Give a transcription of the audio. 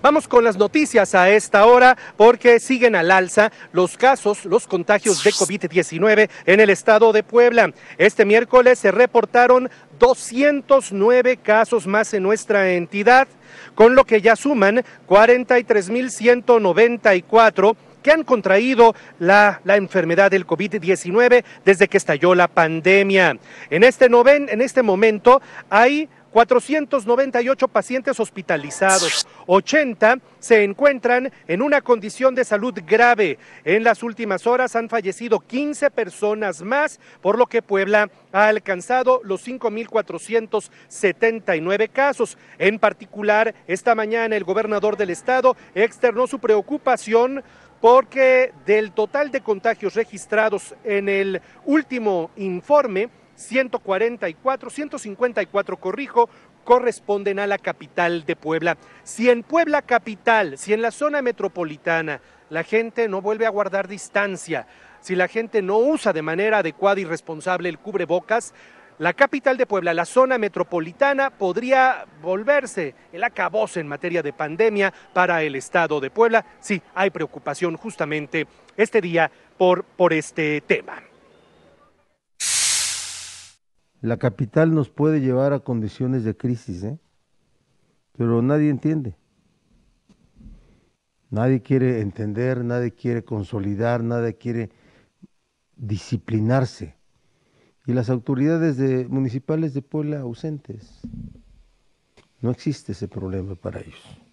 Vamos con las noticias a esta hora porque siguen al alza los casos, los contagios de COVID-19 en el estado de Puebla. Este miércoles se reportaron 209 casos más en nuestra entidad, con lo que ya suman 43.194 que han contraído la, la enfermedad del COVID-19 desde que estalló la pandemia. En este, noven, en este momento hay 498 pacientes hospitalizados, 80 se encuentran en una condición de salud grave. En las últimas horas han fallecido 15 personas más, por lo que Puebla ha alcanzado los 5.479 casos. En particular, esta mañana el gobernador del estado externó su preocupación porque del total de contagios registrados en el último informe, 144, 154, corrijo, corresponden a la capital de Puebla. Si en Puebla capital, si en la zona metropolitana la gente no vuelve a guardar distancia, si la gente no usa de manera adecuada y responsable el cubrebocas, la capital de Puebla, la zona metropolitana, podría volverse el acabose en materia de pandemia para el estado de Puebla. Sí, hay preocupación justamente este día por, por este tema. La capital nos puede llevar a condiciones de crisis, ¿eh? pero nadie entiende. Nadie quiere entender, nadie quiere consolidar, nadie quiere disciplinarse. Y las autoridades de, municipales de Puebla ausentes. No existe ese problema para ellos.